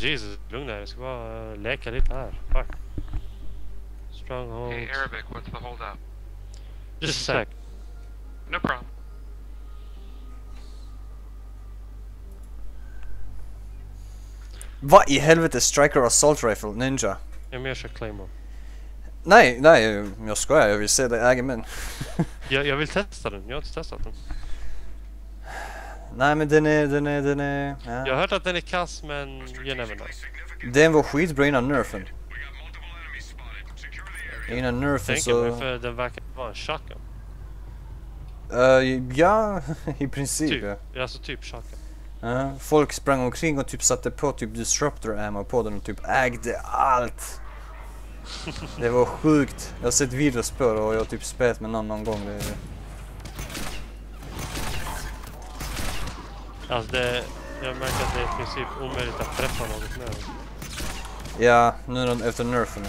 Jesus, lugna. Jag ska bara leka lite här. Fuck. Stronghold. Hey, Arabic, what's the holdup? Just a sec. No problem. Vad i helvete Striker Assault Rifle Ninja? Ja, men jag kör Claymore. Nej, nej, jag skojar. Jag vill se dig äga min. Jag, jag vill testa den. Jag har inte testat den. Nej men den är, den är, den är... Ja. Jag har hört att den är kass men you never know. Den var skitbra innan nerfen. Innan nerfen Tänker mig så... för den verkar vara en shotgun. Uh, ja, i princip Typ. ja. Alltså typ shotgun. Ja, folk sprang omkring och typ satte på typ disruptor ammo på den och typ ägde allt. Det var sjukt. Jag har sett videos på det och jag har typ spelat med någon någon gång. Det, Alltså det, jag märker att det är i princip omöjligt att träffa något den. ja, nu efter nerfen.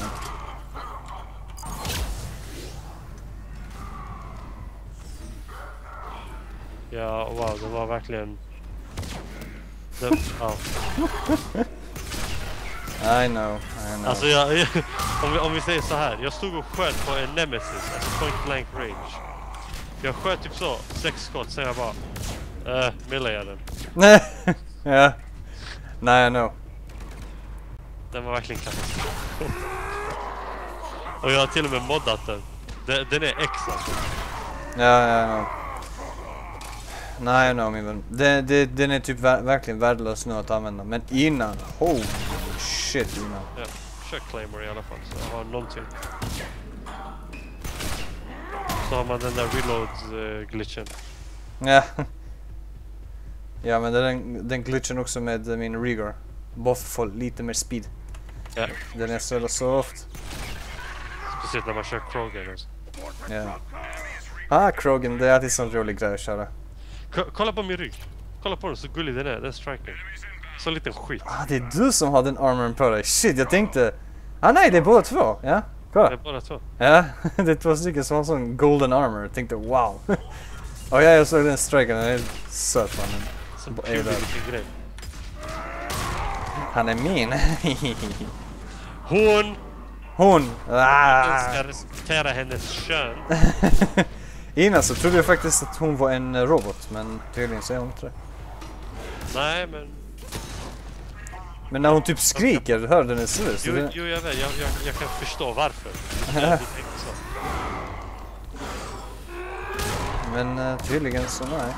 Ja. Wow, det var verkligen... Det, ja. I know, I know. Alltså jag, om, vi, om vi säger så här. Jag stod och sköt på en Nemesis, alltså point blank range. Jag sköt typ så, sex skott, sen jag bara... Uh, jag den. Nej, ja. Nej, I know. Den var verkligen katastrof. och jag har till och med moddat den. Den, den är X alltså. Ja, ja, know. Nej, I know min vän. Den, den, den är typ ver verkligen värdelös nu att använda. Men innan, holy shit innan. Ja, kör Claymore i alla fall så jag har någonting. Så har man den där reload-glitchen. Ja. Ja men den, den glitchen också med min Rigor. Bara för att få lite mer speed. Ja. Den är så jävla soft. Speciellt när man kör Kroger. Alltså. Ja. Ah, Krogan, det är alltid sån rolig grej att köra. Ko- kolla på min rygg. Kolla på den, så gullig den är. Den striker. Så liten skit. Ah, det är du som har den armoren på dig. Shit, jag tänkte... Ah nej, det är båda två. Ja, Det kolla. är bara två. Ja, det är två stycken som har sån golden armor. Jag tänkte wow. Och ja, jag såg den striken, den är söt mannen. Som kul det- liten grej. Han är min. Hon Hon! Ah. ska respektera hennes kön. Innan så trodde jag faktiskt att hon var en robot, men tydligen så är hon inte det. Nej men... Men när hon typ skriker, hör den är sur. Jo, det... jo jag vet. Jag, jag, jag kan förstå varför. Jag. Men eh, tydligen så nej.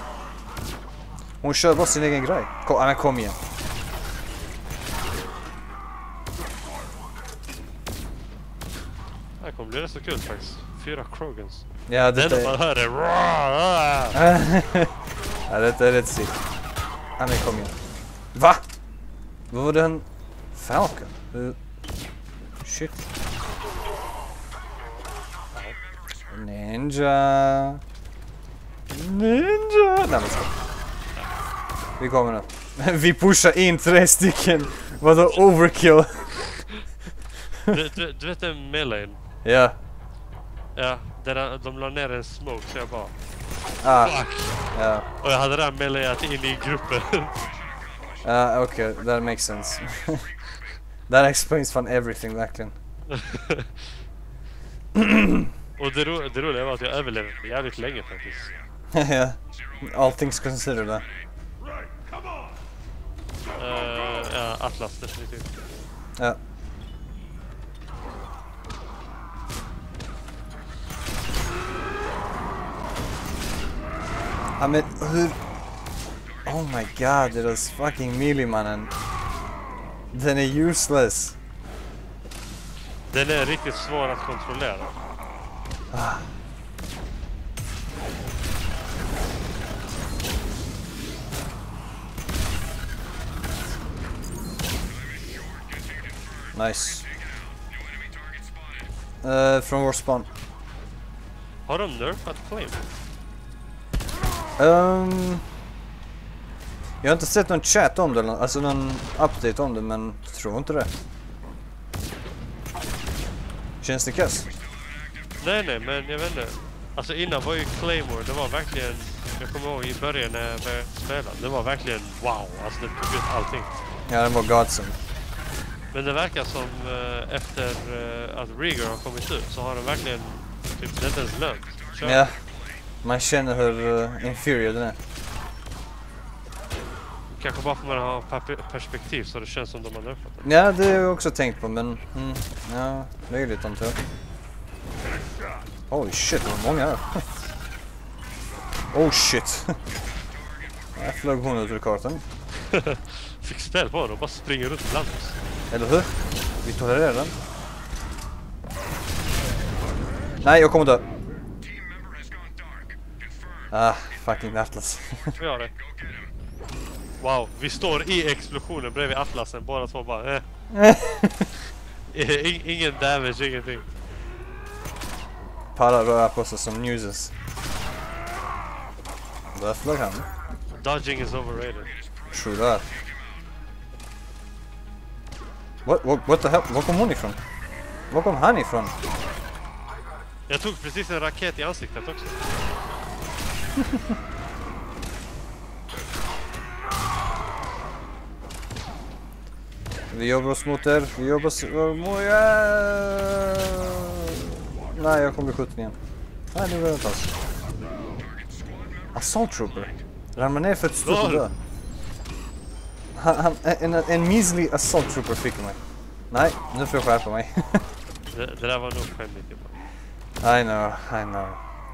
Hon kör bara sin egen grej. Kom, ja, men kom igen. Det här kommer bli rätt så kul faktiskt. Fyra Krogans. Ja, Det enda man hör är... Ja, detta är rätt sick. Ja, men kom igen. Va? Vad var den? Falcon? Uh, shit. Ninja. Ninja. Nej men stopp. Vi kommer nu. Vi pushar in tre stycken. Vadå overkill? Du, du, du vet den meleén? Ja. Ja, där de la ner en smoke så jag bara... Ah, Fuck! ja. Och jag hade redan meleat in i gruppen. Uh, okay, that makes sense. that explains fan everything verkligen. Och det, ro, det roliga var att jag överlevde jävligt länge faktiskt. ja. All things considered. Uh, ja, Atlas definitivt. Ja. Ja men hur... Oh my god, deras fucking melee mannen. Den är useless. Den är riktigt svår att kontrollera. Nice. Uh, från vår spawn. Har de nerfat claim? Um, jag har inte sett någon chat om det, alltså någon update om det, men jag tror inte det. Känns det kass? Nej nej men jag vet inte. Alltså innan var ju Claymore, det var verkligen... Jag kommer ihåg i början när jag började spela. Det var verkligen wow. Alltså det tog ut allting. Ja, den var godsend. Men det verkar som eh, efter eh, att Rieger har kommit ut så har den verkligen typ det inte ens lönt. Ja. Man känner hur uh, inferior den är. Kanske bara för att man har per- perspektiv så det känns som de har den. Ja, det har jag också tänkt på men... Mm, ja, möjligt antar jag. Holy shit, var många här. oh shit. Där flög hon ut ur kartan. Fick spel på den och bara springer runt bland oss. Eller hur? Vi tolererar den. Nej, jag kommer dö. Ah, fucking Atlas. Får jag det? Wow, vi står i explosionen bredvid Atlasen båda två bara eh. I- ingen damage, ingenting. Pallar röra på sig som newses. Där flög han. Dodging is overrated. True that. What, what, what the hell? Var kom hon ifrån? Var kom han ifrån? Jag tog precis en raket i ansiktet också. Vi jobbar oss mot er. Vi jobbar oss. Nej, jag kommer bli skjuten igen. Nej, det var jag inte alls. Assault trooper. Ramlar ner för ett Var? dö. Han, han, en, en measly assault trooper fick mig. Nej, nu får jag skärpa mig. Det, det där var nog skämmigt. ibland. I know, I know.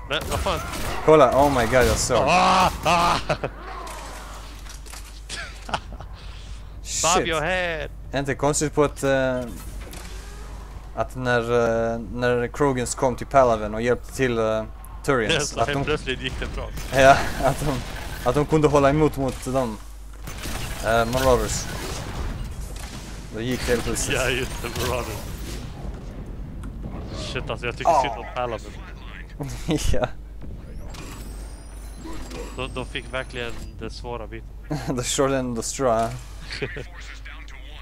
Men vad fan? Kolla, oh my god jag såg. Ah, ah! Bob your Shit. head! Är inte konstigt på att... eh, att när, uh, när Krogans kom till Palaven och hjälpte till uh, Turians. Så att, helt de, plötsligt gick det bra. ja, att, de, att de kunde hålla emot mot dem. Uh, Marauders. Då gick det helt plötsligt. Ja just det, Marauder. Shit alltså jag tycker Ah. synd om Palaven. ja, De, de fick verkligen den svåra biten. the short of the straw.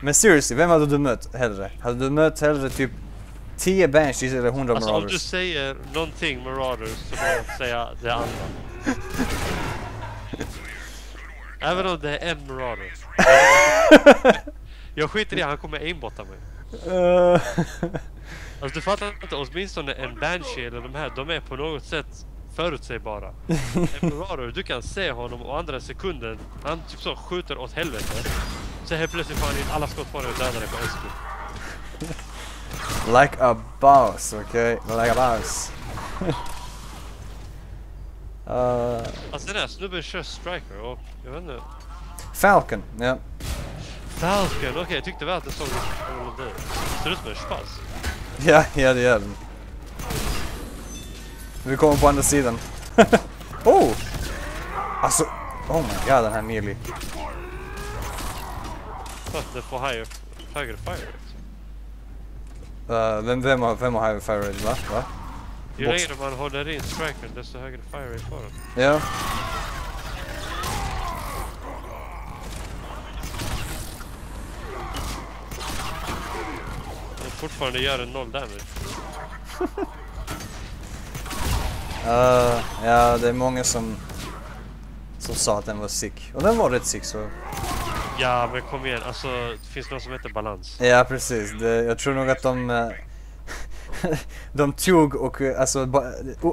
Men seriously, vem hade du mött hellre? Hade du mött hellre typ 10 Banshees eller 100 Alltså om du Marauders? säger någonting Marauders så får jag säga det andra. Även om det är en Marauder. Jag skiter i han kommer aimbotta mig. Eh, Alltså du fattar inte, åtminstone en Banshee eller de här, de är på något sätt förutsägbara. En Marauder, du kan se honom och andra sekunden, han typ så skjuter åt helvete. Så helt plötsligt får han in alla skott på dig och dödar dig på en sekund. like a boss, okay? Like a boss. Uh, Alltså den här snubben kör striker och jag vet inte. Falcon, ja. Falcon, okej jag tyckte väl att det såg annorlunda ut. Ser ut som en spaz. Ja, ja det gör den. Vi kommer på andra sidan. oh! Alltså, oh my god den här melee. Fast den får higher, högre fire rate. Uh, vem, vem, har, vem har high fire rate, va? va? Ju längre man håller in strikern desto högre fire rate får den. Ja. Men fortfarande gör den noll damage. Uh, ja, det är många som, som sa att den var sick. Och den var rätt sick så. Ja men kom igen, alltså det finns något som heter balans. Ja, precis. Det, jag tror nog att de... de tog och eh, alltså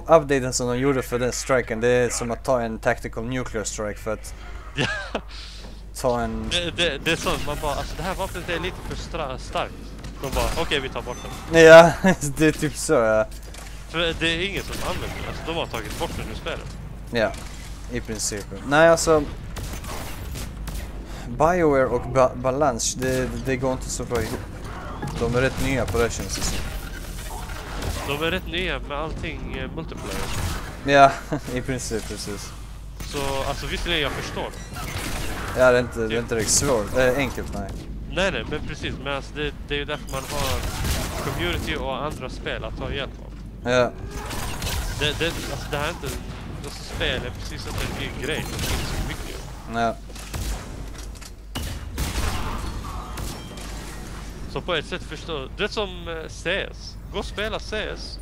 updaten som de gjorde för den striken det är som att ta en tactical nuclear strike för att ta en... det, det, det är sånt man bara, alltså det här vapnet är lite för starkt. De bara, okej vi tar bort den. Ja, det är typ så ja. För det är ingen som använder den, alltså de har tagit bort den ur spelet. Ja, i princip. Nej alltså... Bioware och ba balans, det, det går inte så bra ihop. De är rätt nya på det känns det som. De är rätt nya med allting eh, multiplayer. Ja, i princip precis. Så alltså visserligen jag förstår. Ja, det är inte, det är inte riktigt svårt. Det är enkelt, nej. Nej nej men precis, men alltså det, det är ju därför man har community och andra spel att ta hjälp av. Ja, Det, det, alltså det här är inte, alltså spel är precis som en ny grej, det finns så mycket. ja. Så på ett sätt förstår, det som eh, CS. Gå och spela CS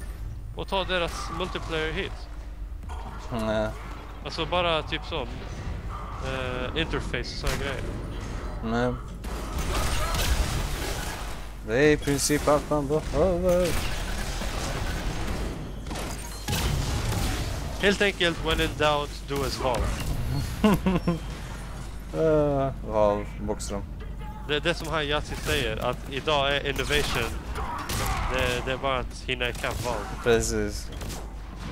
och ta deras multiplayer hit. ja. Alltså bara typ som uh, interface och sådana grejer. Nej. Det är i princip allt man behöver. Helt enkelt, when in doubt, do as Valve. Uh, Valve, Boxström. Det är det som han Yatzy säger, att idag är innovation, det, det är bara att hinna ikapp Valve. Precis.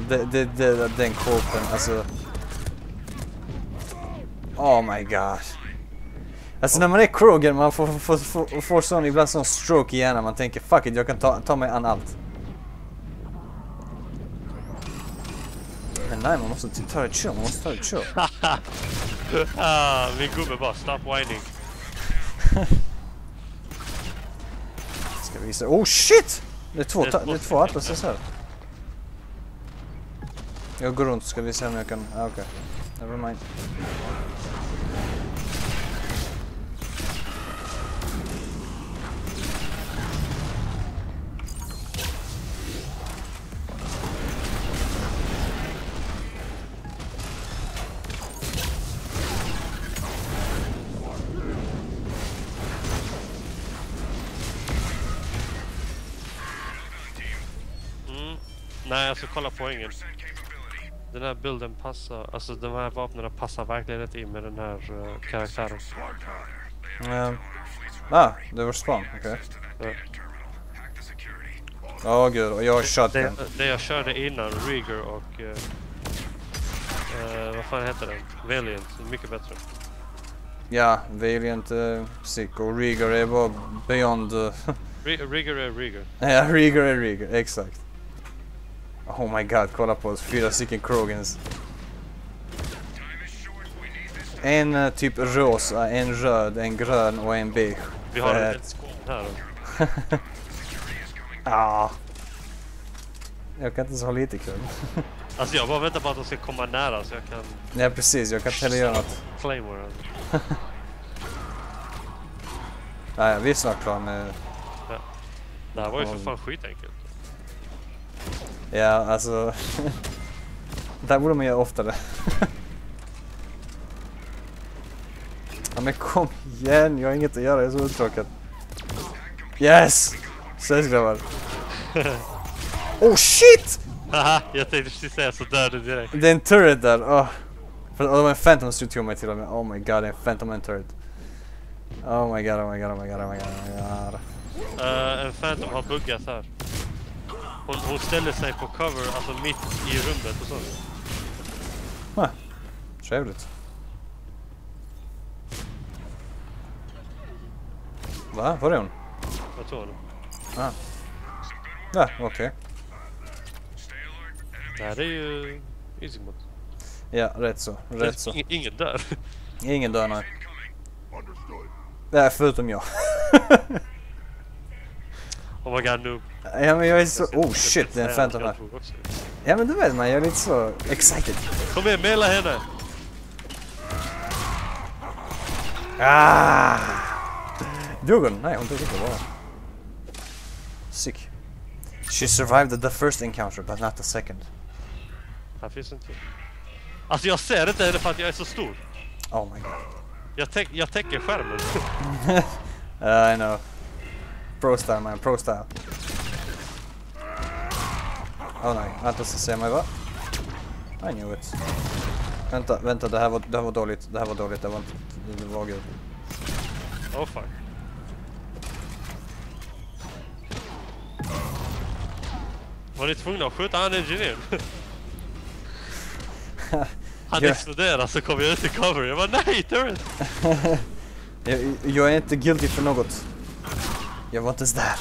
Det, det, det, den kåpen, alltså. Oh my god. Alltså när man är Kroger, man får, får, får, får sån, ibland sån stroke i hjärnan. Man tänker fuck it, jag kan ta, ta mig an allt. Men nej, man måste ta det chill, man måste ta det chill. ah, min gubbe bara, stop whining. Ska visa. Oh shit! Det är två, det är två atlases här. Jag går runt, ska vi se om jag kan... Ah, okej. Never mind. Nej, alltså kolla poängen. Den här bilden passar, alltså de här vapnen passar verkligen inte in med den här eh, karaktären. Ehm. ah, det var spawn. Okej. Ja. Åh gud, och jag har Det, shotgun. det jag körde innan, Rieger och... eh, eh, vad fan heter den? Valiant, mycket bättre. Ja, Valiant, uh, och Rieger är bara beyond... Uh, Ri- Rieger är Rieger. ja, Rieger är Rieger, exakt. Oh my god, kolla på oss. Fyra stycken Krogans. En uh, typ rosa, en röd, en grön och en beige. Vi har en hel skål här. Ah. Jag kan inte ens ha lite kul. Alltså jag bara väntar på att de ska komma nära så jag kan ja precis, jag kan inte heller göra något. claymore. Nej, vi är snart klara med... Det här var ju för fan skitenkelt. Ja, alltså... det här borde man göra oftare. ja men kom igen, jag har inget att göra, jag är så uttråkad. Yes! Ses grabbar. oh shit! Haha, jag tänkte precis säga så dör du direkt. Det är en turret där, åh. För, det var en phantom som tog mig till och med. Oh my god, en phantom and turret. Oh my god, oh my god, oh my god, oh my god, oh my god. Eh, en Phantom har buggat här. Hon, hon ställer sig på cover, alltså mitt i rummet och så. Trevligt. Va? Var är hon? Vad tror du? Ja, okej. Det här är ju easy mode. Ja, rätt så. Rätt så. Ing- Ingen där. Ingen dör nej. Nej, förutom jag. Oh my god noob. Ja men jag är så... Oh shit, det är en phantom här. Ja men du vet man, jag är lite så excited. Kom igen, mela henne! Ah! Dog hon? Nej hon dog inte bara. Sick. She survived the first encounter but not the second. Här finns inte. Alltså jag ser inte henne för att jag är så stor. Oh my god. Jag, täck, jag täcker skärmen. Uh, I know. Pro style man, pro style. Oh nej, vänta så ser man va? I knew it. Vänta, vänta, det här var, det här var dåligt, det här var dåligt, det var inte, det var gud. Oh fuck. Var ni tvungna att skjuta han ingenjören? Han Ja. exploderar så kommer jag ut i cover. Jag bara nej, turret! Jag, jag är inte guilty för något. Jag var inte ens där.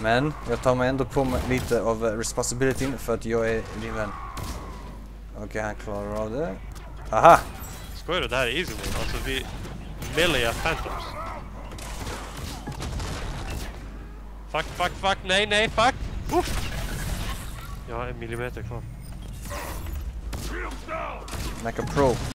Men jag tar mig ändå på mig lite av eh, responsibilityn för att jag är din vän. Okej, han klarar av det. Aha! Skojar du? Det här är easy mode. Alltså vi melear phantoms. Fuck, fuck, fuck, nej, nej, fuck! Uff. Jag har en millimeter kvar. Like a pro.